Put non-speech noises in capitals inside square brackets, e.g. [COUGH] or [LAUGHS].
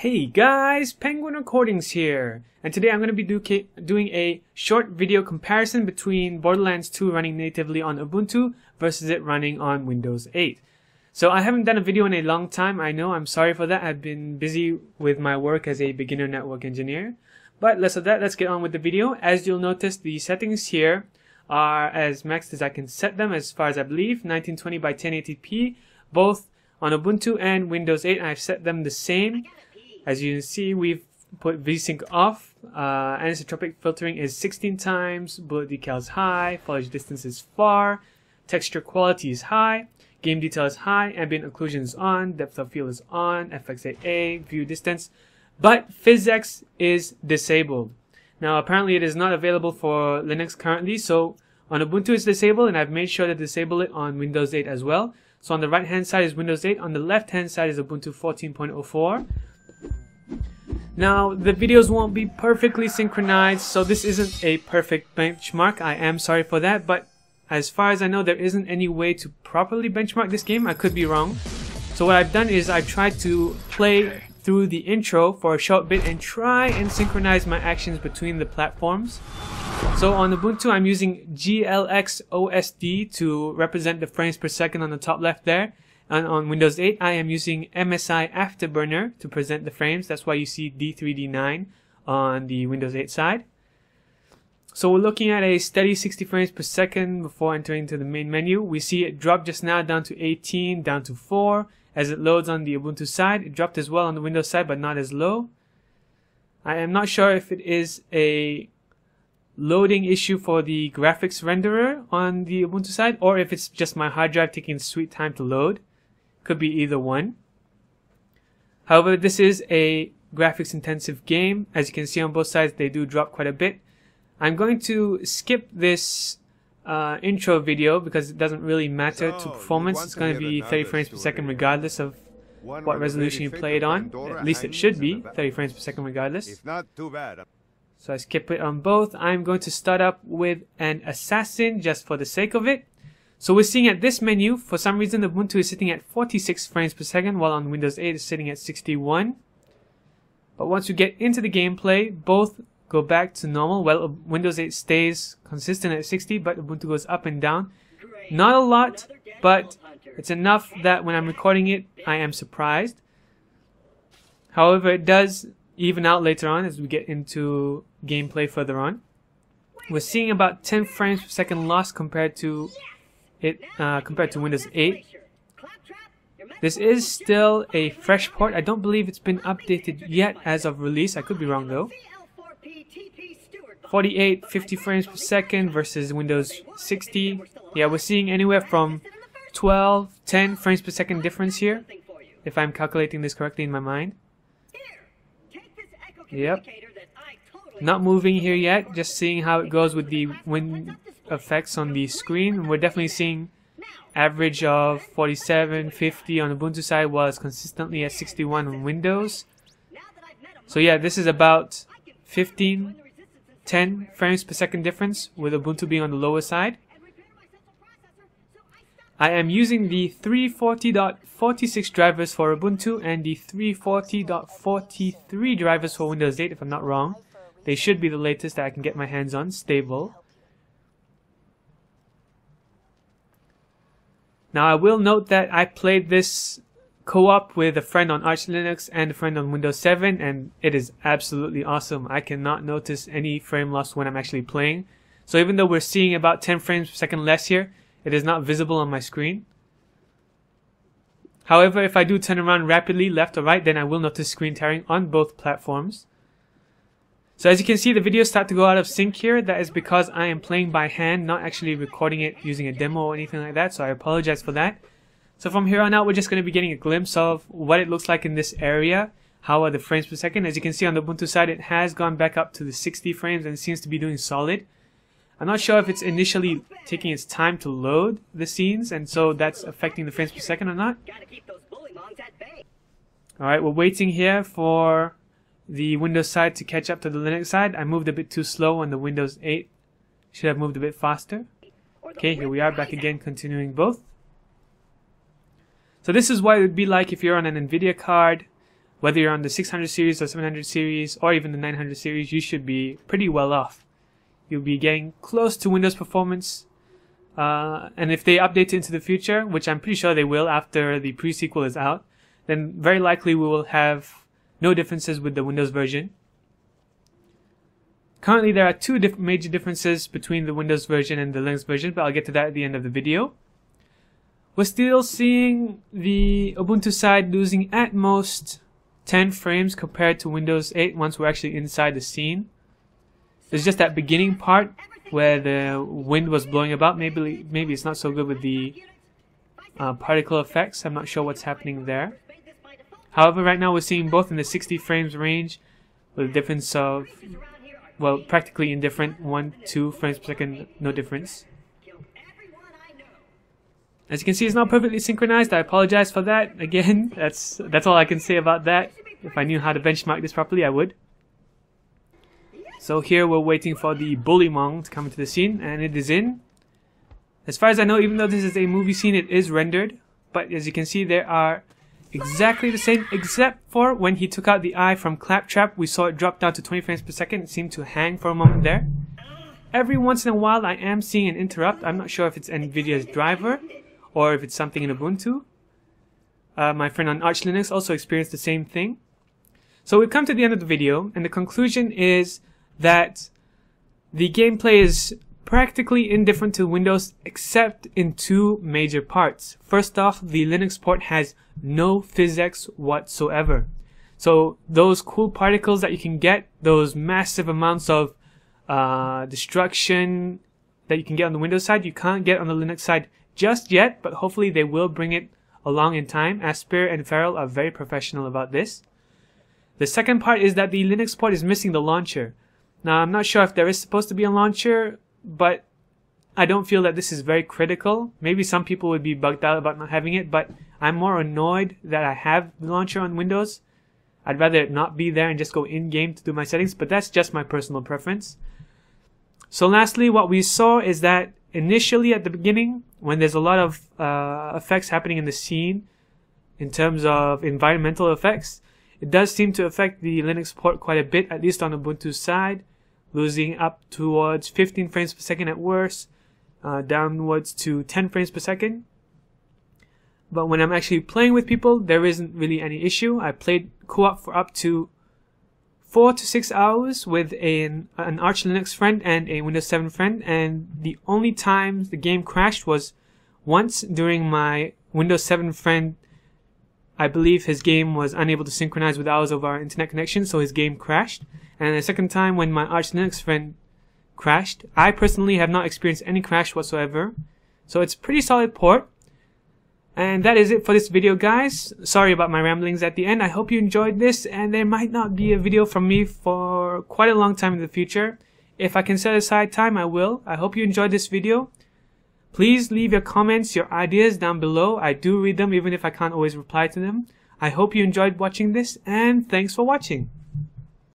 Hey guys, Penguin Recordings here, and today I'm going to be do doing a short video comparison between Borderlands 2 running natively on Ubuntu versus it running on Windows 8. So I haven't done a video in a long time, I know, I'm sorry for that, I've been busy with my work as a beginner network engineer. But less of that, let's get on with the video. As you'll notice, the settings here are as maxed as I can set them as far as I believe, 1920 by 1080p, both on Ubuntu and Windows 8, I've set them the same. As you can see, we've put VSync off. Uh, anisotropic filtering is 16 times. Bullet decal is high. Foliage distance is far. Texture quality is high. Game detail is high. Ambient occlusion is on. Depth of field is on. FXAA. View distance. But PhysX is disabled. Now, apparently it is not available for Linux currently. So on Ubuntu it's disabled and I've made sure to disable it on Windows 8 as well. So on the right hand side is Windows 8. On the left hand side is Ubuntu 14.04. Now, the videos won't be perfectly synchronized, so this isn't a perfect benchmark. I am sorry for that, but as far as I know, there isn't any way to properly benchmark this game. I could be wrong. So what I've done is I've tried to play through the intro for a short bit and try and synchronize my actions between the platforms. So on Ubuntu, I'm using GLX OSD to represent the frames per second on the top left there. And on Windows 8, I am using MSI Afterburner to present the frames. That's why you see D3D9 on the Windows 8 side. So we're looking at a steady 60 frames per second before entering to the main menu. We see it drop just now down to 18, down to 4. As it loads on the Ubuntu side, it dropped as well on the Windows side, but not as low. I am not sure if it is a loading issue for the graphics renderer on the Ubuntu side, or if it's just my hard drive taking sweet time to load. Could be either one. However, this is a graphics intensive game. As you can see on both sides, they do drop quite a bit. I'm going to skip this uh, intro video because it doesn't really matter so, to performance. It's going to be 30 frames per second regardless of what resolution you play it on. At least it should be 30 frames per second regardless. If not, too bad. So I skip it on both. I'm going to start up with an assassin just for the sake of it. So we're seeing at this menu, for some reason the Ubuntu is sitting at 46 frames per second, while on Windows 8 it's sitting at 61. But once you get into the gameplay, both go back to normal. Well, Windows 8 stays consistent at 60, but Ubuntu goes up and down. Not a lot, but it's enough that when I'm recording it, I am surprised. However, it does even out later on as we get into gameplay further on. We're seeing about 10 frames per second loss compared to it uh, compared to Windows 8. This is still a fresh port. I don't believe it's been updated yet as of release. I could be wrong though. 48, 50 frames per second versus Windows 60. Yeah, we're seeing anywhere from 12, 10 frames per second difference here. If I'm calculating this correctly in my mind. Yep. Not moving here yet, just seeing how it goes with the wind effects on the screen. We're definitely seeing average of 47, 50 on Ubuntu side was consistently at 61 on Windows. So yeah, this is about 15, 10 frames per second difference with Ubuntu being on the lower side. I am using the 340.46 drivers for Ubuntu and the 340.43 drivers for Windows 8 if I'm not wrong. They should be the latest that I can get my hands on, stable. Now I will note that I played this co-op with a friend on Arch Linux and a friend on Windows 7 and it is absolutely awesome. I cannot notice any frame loss when I'm actually playing. So even though we're seeing about 10 frames per second less here, it is not visible on my screen. However, if I do turn around rapidly left or right, then I will notice screen tearing on both platforms. So as you can see, the videos start to go out of sync here. That is because I am playing by hand, not actually recording it using a demo or anything like that. So I apologize for that. So from here on out, we're just going to be getting a glimpse of what it looks like in this area. How are the frames per second? As you can see on the Ubuntu side, it has gone back up to the 60 frames and seems to be doing solid. I'm not sure if it's initially taking its time to load the scenes, and so that's affecting the frames per second or not. Alright, we're waiting here for the Windows side to catch up to the Linux side. I moved a bit too slow on the Windows 8. Should have moved a bit faster. Okay, here we are back again continuing both. So this is what it would be like if you're on an NVIDIA card. whether you're on the 600 series or 700 series or even the 900 series, you should be pretty well off. You'll be getting close to Windows performance. Uh, and if they update into the future, which I'm pretty sure they will after the pre-sequel is out, then very likely we will have no differences with the Windows version. Currently, there are two diff major differences between the Windows version and the Linux version, but I'll get to that at the end of the video. We're still seeing the Ubuntu side losing at most 10 frames compared to Windows 8 once we're actually inside the scene. It's just that beginning part where the wind was blowing about. Maybe maybe it's not so good with the uh, particle effects. I'm not sure what's happening there. However, right now we're seeing both in the 60 frames range with a difference of, well, practically indifferent, 1, 2 frames per second, no difference. As you can see, it's not perfectly synchronized. I apologize for that. Again, [LAUGHS] that's that's all I can say about that. If I knew how to benchmark this properly, I would. So here we're waiting for the Bullymong to come into the scene, and it is in. As far as I know, even though this is a movie scene, it is rendered. But as you can see, there are exactly the same, except for when he took out the eye from Claptrap, we saw it drop down to 20 frames per second. It seemed to hang for a moment there. Every once in a while, I am seeing an interrupt. I'm not sure if it's NVIDIA's driver or if it's something in Ubuntu. Uh, my friend on Arch Linux also experienced the same thing. So we've come to the end of the video, and the conclusion is that the gameplay is practically indifferent to Windows except in two major parts. First off, the Linux port has no PhysX whatsoever. So those cool particles that you can get, those massive amounts of uh, destruction that you can get on the Windows side, you can't get on the Linux side just yet, but hopefully they will bring it along in time. Aspyr and Feral are very professional about this. The second part is that the Linux port is missing the launcher. Now, I'm not sure if there is supposed to be a launcher, but I don't feel that this is very critical. Maybe some people would be bugged out about not having it, but I'm more annoyed that I have the launcher on Windows. I'd rather it not be there and just go in-game to do my settings, but that's just my personal preference. So lastly, what we saw is that initially at the beginning, when there's a lot of uh, effects happening in the scene, in terms of environmental effects, it does seem to affect the Linux port quite a bit, at least on Ubuntu's side, losing up towards 15 frames per second at worst, uh, downwards to 10 frames per second. But when I'm actually playing with people, there isn't really any issue. I played co-op for up to four to six hours with an, an Arch Linux friend and a Windows 7 friend, and the only time the game crashed was once during my Windows 7 friend. I believe his game was unable to synchronize with ours of our internet connection, so his game crashed. And the second time when my Arch Linux friend crashed, I personally have not experienced any crash whatsoever. So it's pretty solid port. And that is it for this video guys. Sorry about my ramblings at the end. I hope you enjoyed this and there might not be a video from me for quite a long time in the future. If I can set aside time, I will. I hope you enjoyed this video. Please leave your comments, your ideas down below. I do read them even if I can't always reply to them. I hope you enjoyed watching this and thanks for watching.